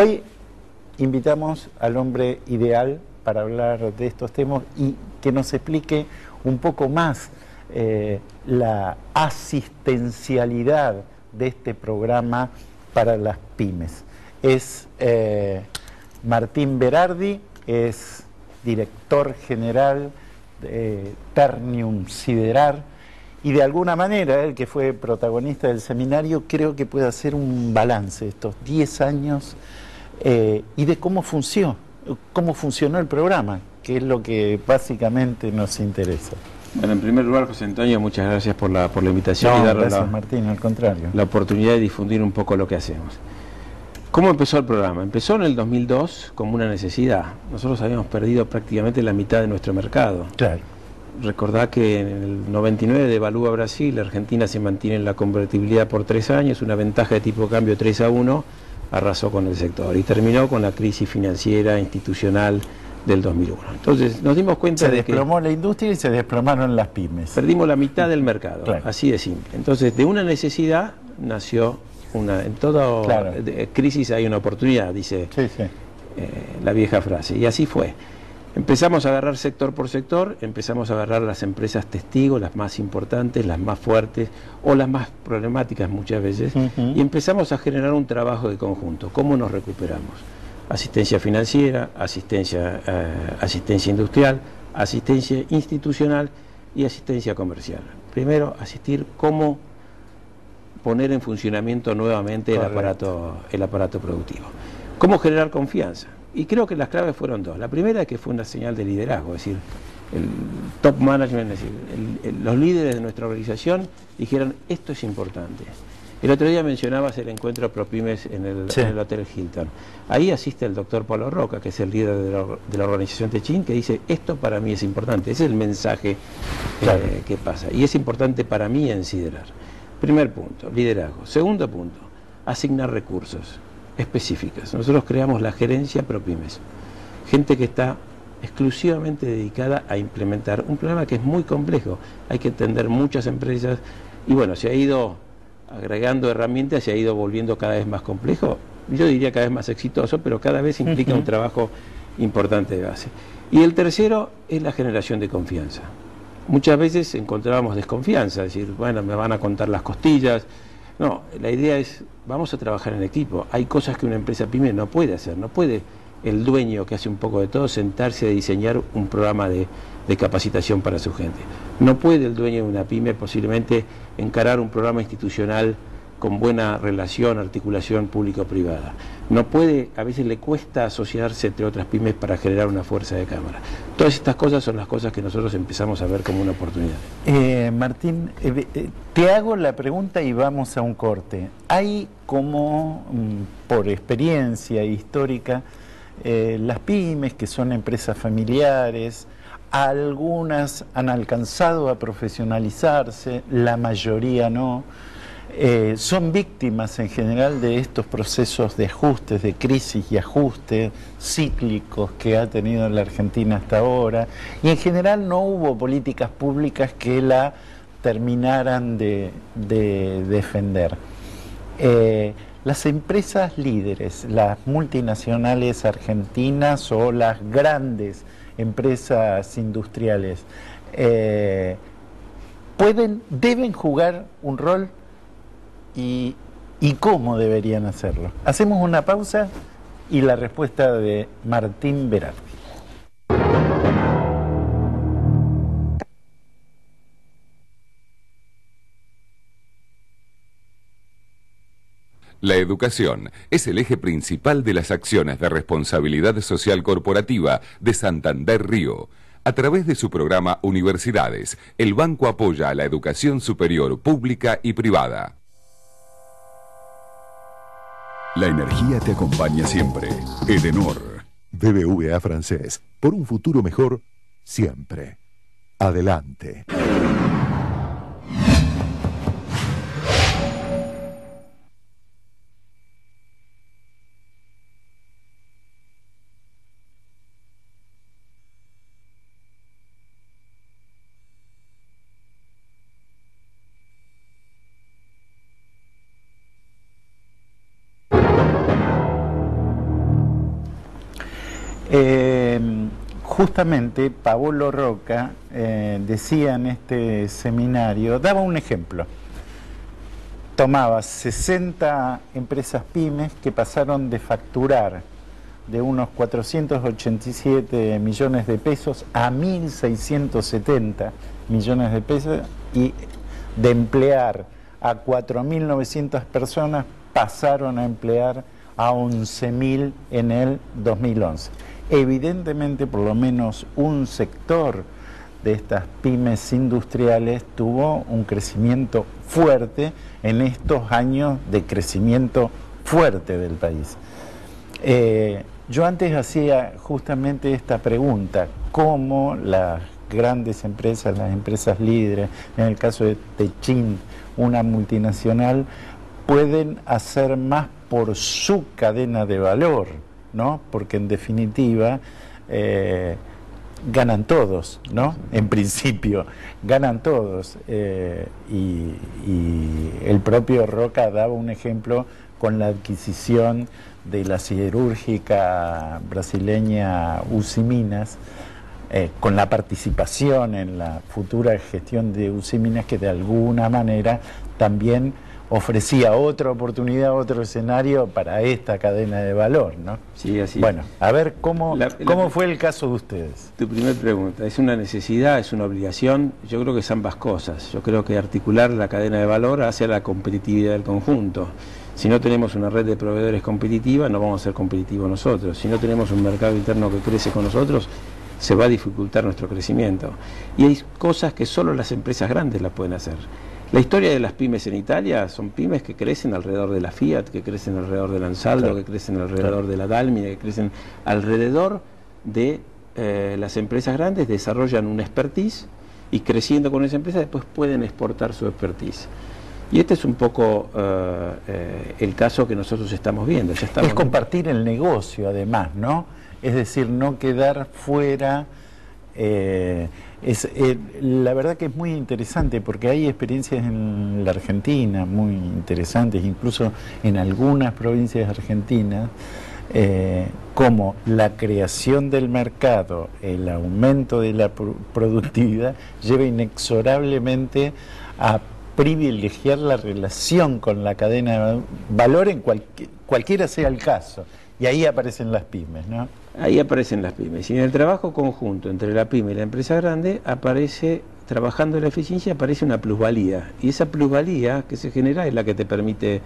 Hoy invitamos al hombre ideal para hablar de estos temas y que nos explique un poco más eh, la asistencialidad de este programa para las pymes. Es eh, Martín Berardi, es director general de Ternium Siderar y de alguna manera, el que fue protagonista del seminario, creo que puede hacer un balance de estos 10 años eh, y de cómo funcionó, cómo funcionó el programa, que es lo que básicamente nos interesa. Bueno, en primer lugar, José Antonio, muchas gracias por la, por la invitación y darle gracias, la, Martín, al contrario. la oportunidad de difundir un poco lo que hacemos. ¿Cómo empezó el programa? Empezó en el 2002 como una necesidad. Nosotros habíamos perdido prácticamente la mitad de nuestro mercado. Claro. Recordá que en el 99 devalúa Brasil, Argentina se mantiene en la convertibilidad por tres años, una ventaja de tipo de cambio 3 a 1, arrasó con el sector y terminó con la crisis financiera institucional del 2001. Entonces nos dimos cuenta Se de que desplomó la industria y se desplomaron las pymes. perdimos la mitad del mercado, Claro. así de simple. Entonces de una necesidad nació una... En toda Claro. crisis hay una oportunidad, dice Sí, sí. eh, la vieja frase. Y así fue. Empezamos a agarrar sector por sector, empezamos a agarrar las empresas testigos, las más importantes, las más fuertes o las más problemáticas muchas veces, y empezamos a generar un trabajo de conjunto. ¿Cómo nos recuperamos? Asistencia financiera, asistencia, eh, asistencia industrial, asistencia institucional y asistencia comercial. Primero, asistir cómo poner en funcionamiento nuevamente el aparato, el aparato productivo. ¿Cómo generar confianza? Y creo que las claves fueron dos. La primera es que fue una señal de liderazgo, es decir, el top management, es decir, el- el- los líderes de nuestra organización dijeron, esto es importante. El otro día mencionabas el encuentro ProPymes en el, Sí. en el Hotel Hilton. Ahí asiste el doctor Pablo Roca, que es el líder de la, de la organización Techin, que dice, esto para mí es importante. Ese es el mensaje eh, que pasa. Y es importante para mí en. Primer punto, liderazgo. Segundo punto, asignar recursos específicos. Nosotros creamos la gerencia ProPymes. Gente que está exclusivamente dedicada a implementar un programa que es muy complejo. Hay que entender muchas empresas y bueno, se ha ido agregando herramientas, se ha ido volviendo cada vez más complejo. Yo diría cada vez más exitoso, pero cada vez implica un trabajo importante de base. Y el tercero es la generación de confianza. Muchas veces encontrábamos desconfianza, es decir, bueno, me van a contar las costillas. No, la idea es, vamos a trabajar en equipo. Hay cosas que una empresa pyme no puede hacer, no puede el dueño que hace un poco de todo sentarse a diseñar un programa de, capacitación para su gente. No puede el dueño de una pyme posiblemente encarar un programa institucional con buena relación, articulación público-privada. No puede, a veces le cuesta asociarse entre otras pymes para generar una fuerza de cámara. Todas estas cosas son las cosas que nosotros empezamos a ver como una oportunidad. Eh, Martín, eh, eh, te hago la pregunta y vamos a un corte. Hay como, mm, por experiencia histórica, las pymes, que son empresas familiares, algunas han alcanzado a profesionalizarse, la mayoría no. Eh, son víctimas en general de estos procesos de ajustes, de crisis y ajustes cíclicos que ha tenido la Argentina hasta ahora. Y en general no hubo políticas públicas que la terminaran de, de defender. Eh, las empresas líderes, las multinacionales argentinas o las grandes empresas industriales, eh, pueden, deben jugar un rol y, cómo deberían hacerlo. Hacemos una pausa y la respuesta de Martín Berardi. La educación es el eje principal de las acciones de responsabilidad social corporativa de Santander Río. A través de su programa Universidades, el banco apoya a la educación superior pública y privada. La energía te acompaña siempre. Edenor. BBVA francés. Por un futuro mejor, siempre. Adelante. Eh, justamente Paolo Roca eh, decía en este seminario, daba un ejemplo. Tomaba 60 empresas pymes que pasaron de facturar de unos 487 millones de pesos a 1.670 millones de pesos y de emplear a 4.900 personas pasaron a emplear a 11.000 en el 2011. Evidentemente, por lo menos un sector de estas pymes industriales tuvo un crecimiento fuerte en estos años de crecimiento fuerte del país. Eh, yo antes hacía justamente esta pregunta, ¿cómo las grandes empresas, las empresas líderes, en el caso de Techin, una multinacional, pueden hacer más por su cadena de valor, ¿no? Porque en definitiva eh, ganan todos, ¿no? En principio, ganan todos. Eh, y, el propio Roca daba un ejemplo con la adquisición de la siderúrgica brasileña Usiminas, eh, con la participación en la futura gestión de Usiminas, que de alguna manera también ofrecía otra oportunidad, otro escenario para esta cadena de valor, ¿no? Sí, así. Bueno, a ver cómo, cómo fue el caso de ustedes. Tu primera pregunta, ¿es una necesidad, es una obligación? Yo creo que es ambas cosas. Yo creo que articular la cadena de valor hacia la competitividad del conjunto. Si no tenemos una red de proveedores competitiva, no vamos a ser competitivos nosotros. Si no tenemos un mercado interno que crece con nosotros, se va a dificultar nuestro crecimiento. Y hay cosas que solo las empresas grandes las pueden hacer. La historia de las pymes en Italia son pymes que crecen alrededor de la Fiat, que crecen alrededor del Ansaldo, que crecen alrededor de la Dalmia, que crecen alrededor de eh, las empresas grandes, desarrollan un expertise y creciendo con esa empresa después pueden exportar su expertise. Y este es un poco eh, eh, el caso que nosotros estamos viendo. es compartir el negocio además, ¿no? Es decir, no quedar fuera es, eh, la verdad que es muy interesante porque hay experiencias en la Argentina muy interesantes, incluso en algunas provincias argentinas, eh, como la creación del mercado, el aumento de la productividad, lleva inexorablemente a privilegiar la relación con la cadena de valor en cualquiera sea el caso. Y ahí aparecen las pymes, ¿no? Ahí aparecen las pymes. Y en el trabajo conjunto entre la pyme y la empresa grande aparece, trabajando en la eficiencia, aparece una plusvalía. Y esa plusvalía que se genera es la que te permite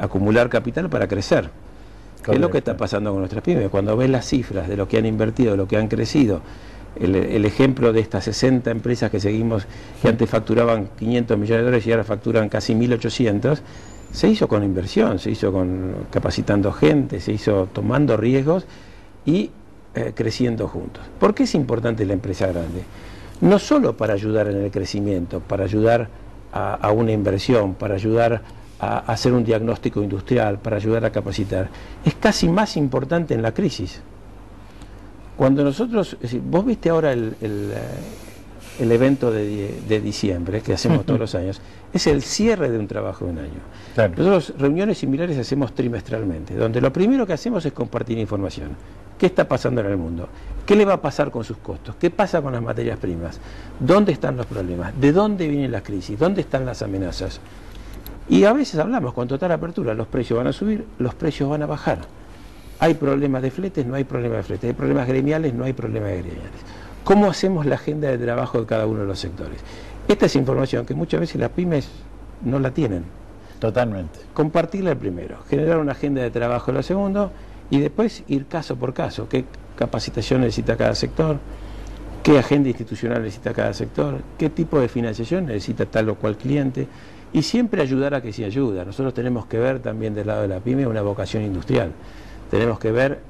acumular capital para crecer. ¿Qué es lo que está pasando con nuestras pymes? Cuando ves las cifras de lo que han invertido, de lo que han crecido, el, ejemplo de estas 60 empresas que seguimos, que antes facturaban 500 millones de dólares y ahora facturan casi 1.800, se hizo con inversión, se hizo con capacitando gente, se hizo tomando riesgos y eh, creciendo juntos. ¿Por qué es importante la empresa grande? No solo para ayudar en el crecimiento, para ayudar a, una inversión, para ayudar a, hacer un diagnóstico industrial, para ayudar a capacitar. Es casi más importante en la crisis. Cuando nosotros, vos viste ahora el, el, eh, evento de, diciembre que hacemos todos los años, es el cierre de un trabajo de un año. Nosotros reuniones similares hacemos trimestralmente, donde lo primero que hacemos es compartir información. ¿Qué está pasando en el mundo? ¿Qué le va a pasar con sus costos? ¿Qué pasa con las materias primas? ¿Dónde están los problemas? ¿De dónde vienen las crisis? ¿Dónde están las amenazas? Y a veces hablamos con total apertura, los precios van a subir, los precios van a bajar. Hay problemas de fletes, no hay problemas de fletes. Hay problemas gremiales, no hay problemas gremiales. ¿Cómo hacemos la agenda de trabajo de cada uno de los sectores? Esta es información que muchas veces las pymes no la tienen. Totalmente. Compartirla el primero, generar una agenda de trabajo lo segundo y después ir caso por caso, qué capacitación necesita cada sector, qué agenda institucional necesita cada sector, qué tipo de financiación necesita tal o cual cliente, y siempre ayudar a que se ayuda. Nosotros tenemos que ver también del lado de la pyme una vocación industrial. Tenemos que ver,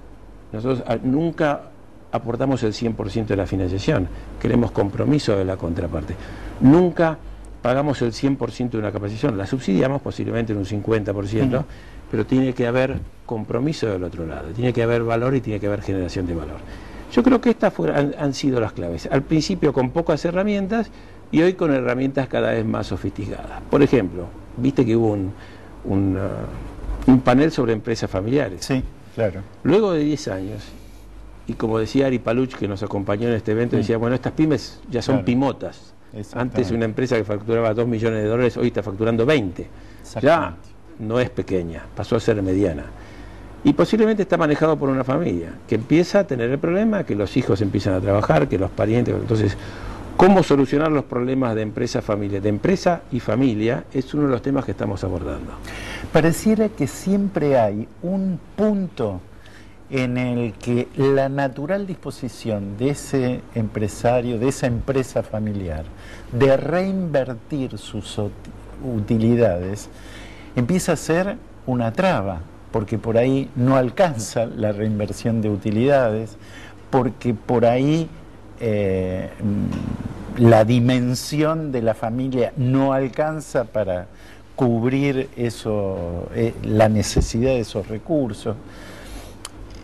nosotros nunca aportamos el 100% de la financiación, queremos compromiso de la contraparte. Nunca pagamos el 100% de una capacitación, la subsidiamos posiblemente en un 50%, pero tiene que haber compromiso del otro lado, tiene que haber valor y tiene que haber generación de valor. Yo creo que estas han, sido las claves. Al principio con pocas herramientas y hoy con herramientas cada vez más sofisticadas. Por ejemplo, viste que hubo un, un, uh, panel sobre empresas familiares. Sí, claro. Luego de 10 años, y como decía Ari Paluch, que nos acompañó en este evento, decía, bueno, estas pymes ya son pimotas. Antes una empresa que facturaba 2 millones de dólares, hoy está facturando 20. Ya no es pequeña, pasó a ser mediana. Y posiblemente está manejado por una familia que empieza a tener el problema, que los hijos empiezan a trabajar, que los parientes. Entonces, ¿cómo solucionar los problemas de empresa, familia? De empresa y familia es uno de los temas que estamos abordando. Pareciera que siempre hay un punto en el que la natural disposición de ese empresario, de esa empresa familiar, de reinvertir sus utilidades, empieza a ser una traba, porque por ahí no alcanza la reinversión de utilidades, porque por ahí eh, la dimensión de la familia no alcanza para cubrir eso, eh, la necesidad de esos recursos.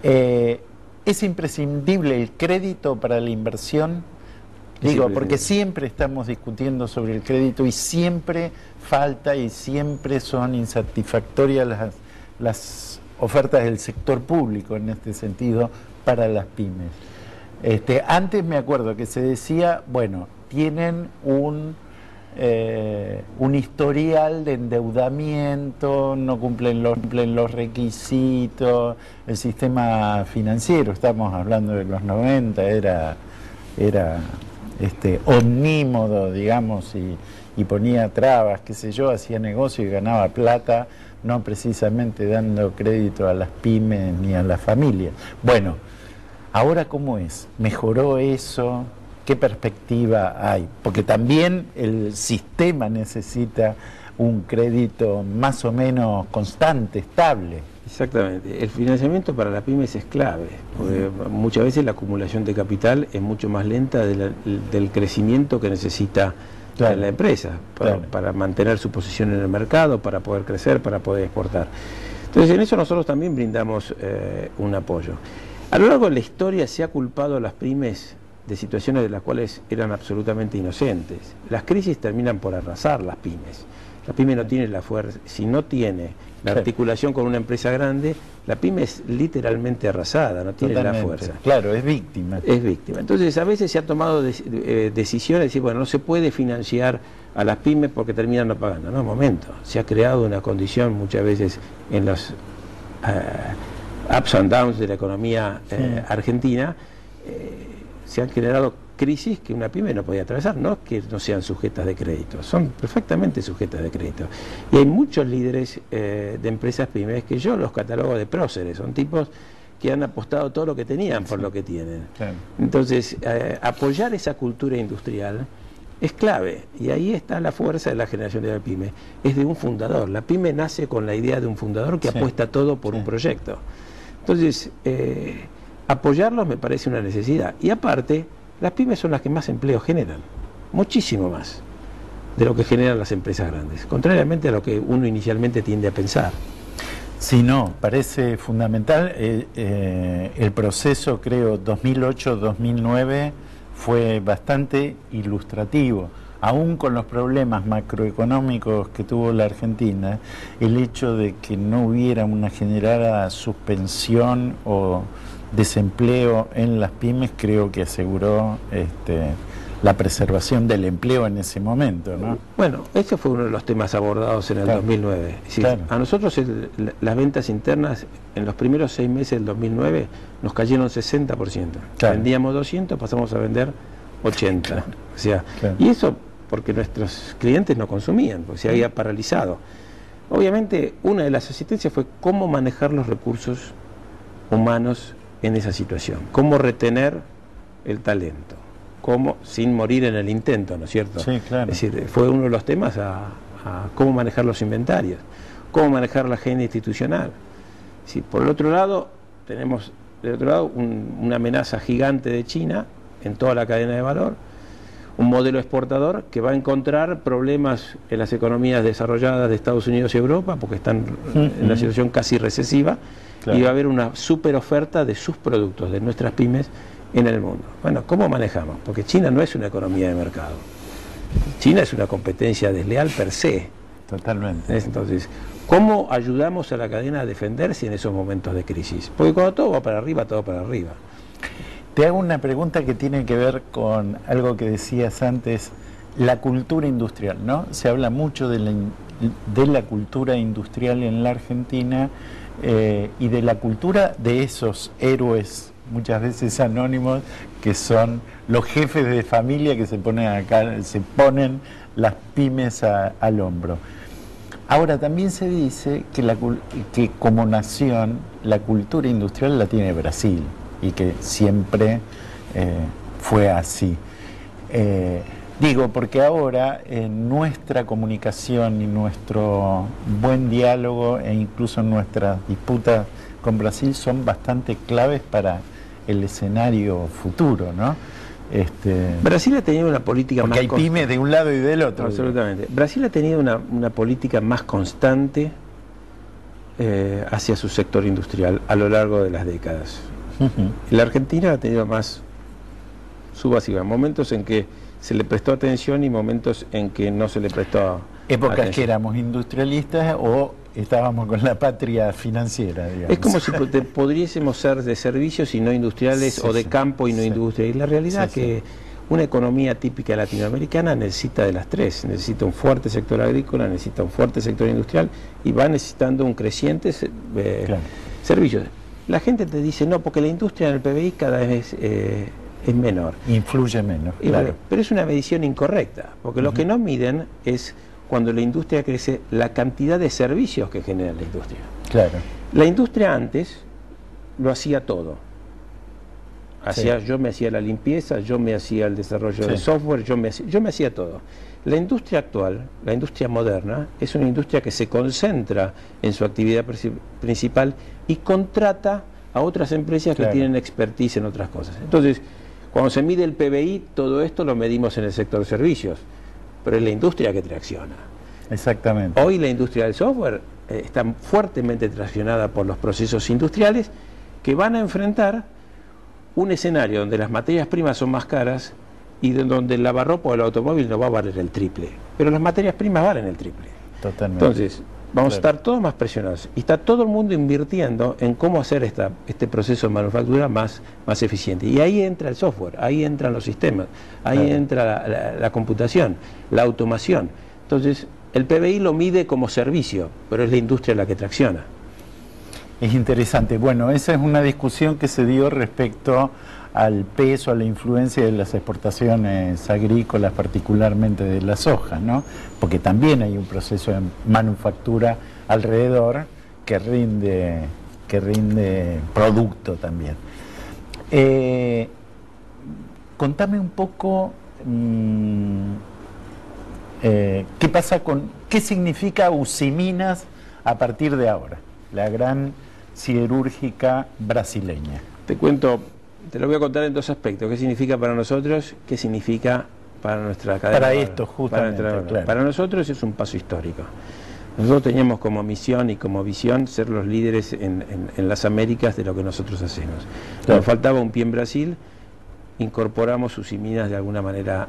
Eh, ¿Es imprescindible el crédito para la inversión? Digo, porque siempre estamos discutiendo sobre el crédito y siempre falta y siempre son insatisfactorias las, las ofertas del sector público en este sentido para las pymes. Este, antes me acuerdo que se decía, bueno, tienen un eh, un historial de endeudamiento, no cumplen los, cumplen los requisitos, el sistema financiero, estamos hablando de los 90, era, era este, omnímodo, digamos, y, y ponía trabas, qué sé yo, hacía negocio y ganaba plata, no precisamente dando crédito a las pymes ni a la familia. Bueno, ahora cómo es, mejoró eso, ¿Qué perspectiva hay? Porque también el sistema necesita un crédito más o menos constante, estable. Exactamente. El financiamiento para las pymes es clave, porque muchas veces la acumulación de capital es mucho más lenta del crecimiento que necesita la empresa para, mantener su posición en el mercado, para poder crecer, para poder exportar. Entonces en eso nosotros también brindamos eh, un apoyo. A lo largo de la historia se ha culpado a las pymes de situaciones de las cuales eran absolutamente inocentes. Las crisis terminan por arrasar las pymes. La pyme no tiene la fuerza, si no tiene la articulación con una empresa grande, la pyme es literalmente arrasada, no tiene la fuerza. Claro, es víctima. Es víctima. Entonces, a veces se ha tomado eh, decisiones de decir, bueno, no se puede financiar a las pymes porque terminan no pagando. No, momento. Se ha creado una condición muchas veces en los eh, ups and downs de la economía eh, argentina se han generado crisis que una pyme no podía atravesar, no que no sean sujetas de crédito, son perfectamente sujetas de crédito. Y hay muchos líderes eh, de empresas pymes que yo los catalogo de próceres, son tipos que han apostado todo lo que tenían por lo que tienen. Entonces, eh, apoyar esa cultura industrial es clave, y ahí está la fuerza de la generación de la pyme, es de un fundador. La pyme nace con la idea de un fundador que apuesta todo por un proyecto. Entonces, eh, apoyarlos me parece una necesidad. Y aparte, las pymes son las que más empleo generan, muchísimo más de lo que generan las empresas grandes, contrariamente a lo que uno inicialmente tiende a pensar. Sí, no, parece fundamental. Eh, eh, el proceso, creo, 2008-2009 fue bastante ilustrativo. Aún con los problemas macroeconómicos que tuvo la Argentina, el hecho de que no hubiera una generada suspensión o desempleo en las pymes creo que aseguró este, la preservación del empleo en ese momento. ¿no? Bueno, ese fue uno de los temas abordados en el 2009. A nosotros las ventas internas en los primeros seis meses del 2009 nos cayeron 60%. Vendíamos 200, pasamos a vender 80. O sea, y eso porque nuestros clientes no consumían, porque se había paralizado. Obviamente, una de las asistencias fue cómo manejar los recursos humanos en esa situación. Cómo retener el talento, cómo sin morir en el intento, ¿no es cierto? Sí, claro. Es decir, fue uno de los temas a, cómo manejar los inventarios, cómo manejar la agenda institucional. Si por el otro lado tenemos del otro lado una amenaza gigante de China en toda la cadena de valor, un modelo exportador que va a encontrar problemas en las economías desarrolladas de Estados Unidos y Europa, porque están en una situación casi recesiva, y va a haber una super oferta de sus productos, de nuestras pymes, en el mundo. Bueno, ¿cómo manejamos? Porque China no es una economía de mercado. China es una competencia desleal per se. Totalmente. Entonces, ¿cómo ayudamos a la cadena a defenderse en esos momentos de crisis? Porque cuando todo va para arriba, todo para arriba. te hago una pregunta que tiene que ver con algo que decías antes, la cultura industrial, ¿no? Se habla mucho de la, de la cultura industrial en la Argentina eh, y de la cultura de esos héroes, muchas veces anónimos, que son los jefes de familia que se ponen acá, se ponen las pymes al hombro. Ahora también se dice que, que como nación la cultura industrial la tiene Brasil y que siempre eh, fue así. Eh, digo, porque ahora en nuestra comunicación y nuestro buen diálogo e incluso nuestras disputas con Brasil son bastante claves para el escenario futuro, ¿no? Este, Brasil ha tenido una política porque hay pymes de un lado y del otro. Absolutamente. Brasil ha tenido una, política más constante eh, hacia su sector industrial a lo largo de las décadas. La Argentina ha tenido más subas y momentos en que se le prestó atención y momentos en que no se le prestó Épocas que éramos industrialistas o estábamos con la patria financiera, digamos. Es como si podríamos ser de servicios y no industriales o de campo y no industriales. Y la realidad es que una economía típica latinoamericana necesita de las tres. Necesita un fuerte sector agrícola, necesita un fuerte sector industrial y va necesitando un creciente eh, servicio. La gente te dice, no, porque la industria en el PBI cada vez eh, es menor. Influye menos. pero es una medición incorrecta, porque lo que no miden es cuando la industria crece, la cantidad de servicios que genera la industria. Claro. La industria antes lo hacía todo. Hacía, Yo me hacía la limpieza, yo me hacía el desarrollo de software, yo me, hacía, yo me hacía todo. La industria actual, la industria moderna, es una industria que se concentra en su actividad principal y contrata a otras empresas que tienen expertise en otras cosas. Entonces, cuando se mide el PBI, todo esto lo medimos en el sector servicios pero es la industria que tracciona. Exactamente. Hoy la industria del software eh, está fuertemente traccionada por los procesos industriales que van a enfrentar un escenario donde las materias primas son más caras y donde el lavarropa o el automóvil no va a valer el triple. Pero las materias primas valen el triple. Totalmente. Entonces, vamos a estar todos más presionados. Y está todo el mundo invirtiendo en cómo hacer esta, este proceso de manufactura más, más eficiente. Y ahí entra el software, ahí entran los sistemas, ahí entra la, computación, la automación. Entonces, el PBI lo mide como servicio, pero es la industria la que tracciona. Es interesante. Bueno, esa es una discusión que se dio respecto al peso, a la influencia de las exportaciones agrícolas, particularmente de la soja, ¿no? Porque también hay un proceso de manufactura alrededor que rinde, que rinde producto también. Eh, contame un poco mm, eh, qué pasa con, qué significa Usiminas a partir de ahora, la gran siderúrgica brasileña. Te cuento te lo voy a contar en dos aspectos. ¿Qué significa para nosotros? ¿Qué significa para nuestra cadena? Para esto, justamente. Para, nosotros es un paso histórico. Nosotros teníamos como misión y como visión ser los líderes en, las Américas de lo que nosotros hacemos. Nos faltaba un pie en Brasil, incorporamos sus minas de alguna manera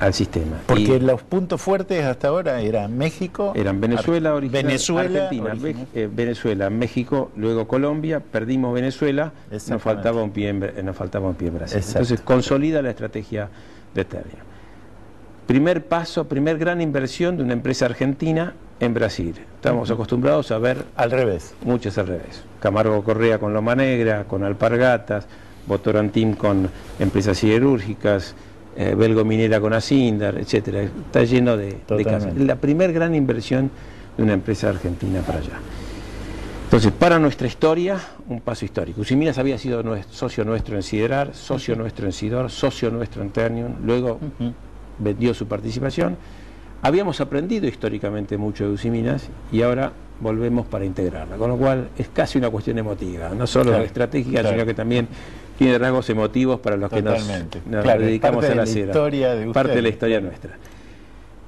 al sistema. Porque los puntos fuertes hasta ahora eran México, eran Venezuela, Venezuela, Argentina, eh, Venezuela, México, luego Colombia, perdimos Venezuela, nos faltaba un pie en, nos faltaba un pie en Brasil. Entonces consolida la estrategia de Ternia. Primer paso, primer gran inversión de una empresa argentina en Brasil. Estamos acostumbrados a ver al revés, muchas al revés. Camargo Correa con Loma Negra, con Alpargatas Votorantim con empresas siderúrgicas, eh, Belgo Minera con Asindar, etcétera. Está lleno de, casas. La primera gran inversión de una empresa argentina para allá. Entonces, para nuestra historia, un paso histórico. Usiminas había sido socio nuestro en Siderar, socio nuestro en Sidor, socio nuestro en Ternium, luego vendió su participación. Habíamos aprendido históricamente mucho de Usiminas y ahora volvemos para integrarla, con lo cual es casi una cuestión emotiva, no solo estratégica, sino que también tiene rasgos emotivos para los que nos, dedicamos a la, historia de parte de la historia nuestra.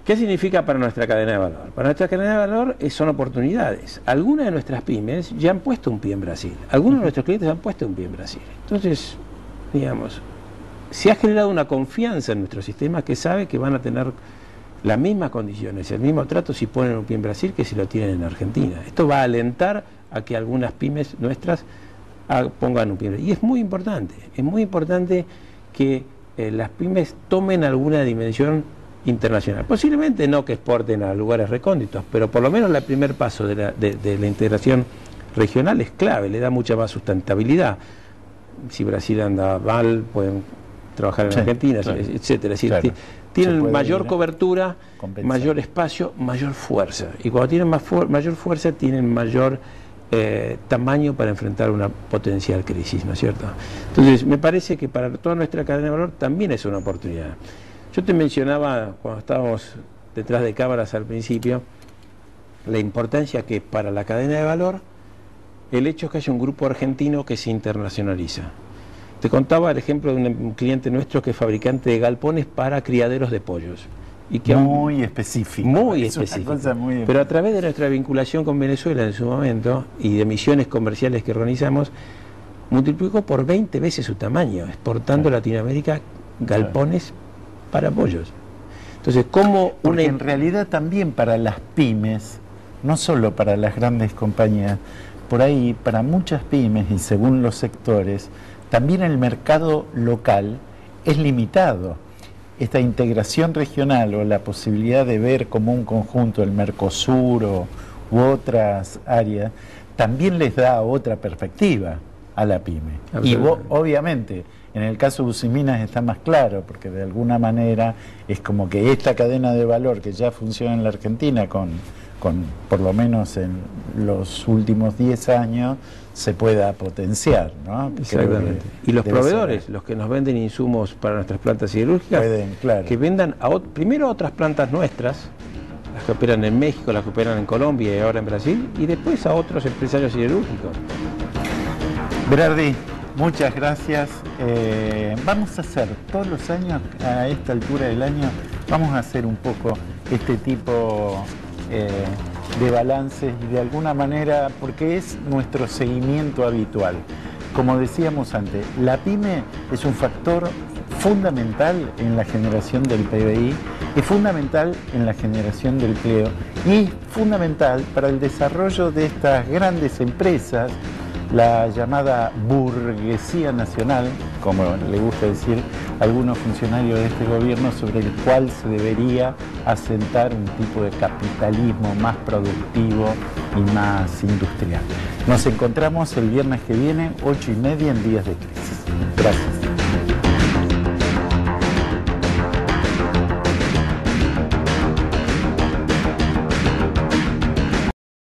¿Qué significa para nuestra cadena de valor? Para nuestra cadena de valor son oportunidades. Algunas de nuestras pymes ya han puesto un pie en Brasil. Algunos de nuestros clientes han puesto un pie en Brasil. Entonces, digamos, se ha generado una confianza en nuestro sistema que sabe que van a tener las mismas condiciones, el mismo trato si ponen un pie en Brasil que si lo tienen en Argentina. Esto va a alentar a que algunas pymes nuestras pongan un pie. Y es muy importante, es muy importante que eh, las pymes tomen alguna dimensión internacional. Posiblemente no que exporten a lugares recónditos, pero por lo menos el primer paso de la, de la integración regional es clave, le da mucha más sustentabilidad. Si Brasil anda mal, pueden trabajar en Argentina, etcétera. tienen mayor cobertura, mayor espacio, mayor fuerza. Y cuando tienen más mayor fuerza, tienen mayor eh, tamaño para enfrentar una potencial crisis, ¿no es cierto? Entonces, me parece que para toda nuestra cadena de valor también es una oportunidad. Yo te mencionaba cuando estábamos detrás de cámaras al principio, la importancia que para la cadena de valor el hecho es que haya un grupo argentino que se internacionaliza. Te contaba el ejemplo de un cliente nuestro que es fabricante de galpones para criaderos de pollos. Y que muy específico. Muy específico. Pero a través de nuestra vinculación con Venezuela en su momento y de misiones comerciales que organizamos, multiplicó por 20 veces su tamaño, exportando a Latinoamérica galpones para pollos. Entonces, ¿cómo Porque en realidad también para las pymes, no solo para las grandes compañías, por ahí para muchas pymes y según los sectores, también el mercado local es limitado. Esta integración regional o la posibilidad de ver como un conjunto el Mercosur o, u otras áreas, también les da otra perspectiva a la pyme. Y obviamente, en el caso de Usiminas está más claro, porque de alguna manera es como que esta cadena de valor que ya funciona en la Argentina con con por lo menos en los últimos 10 años se pueda potenciar. ¿no? Exactamente. y los proveedores, los que nos venden insumos para nuestras plantas siderúrgicas, que vendan a, primero a otras plantas nuestras, las que operan en México, las que operan en Colombia y ahora en Brasil, y después a otros empresarios siderúrgicos. Berardi, muchas gracias. Eh, vamos a hacer todos los años, a esta altura del año, vamos a hacer un poco este tipo eh, de balances y de alguna manera, porque es nuestro seguimiento habitual. Como decíamos antes, la pyme es un factor fundamental en la generación del PBI, es fundamental en la generación del empleo y fundamental para el desarrollo de estas grandes empresas la llamada burguesía nacional, como le gusta decir algunos funcionarios de este gobierno, sobre el cual se debería asentar un tipo de capitalismo más productivo y más industrial. Nos encontramos el viernes que viene, ocho y media, en Días de Crisis. Gracias.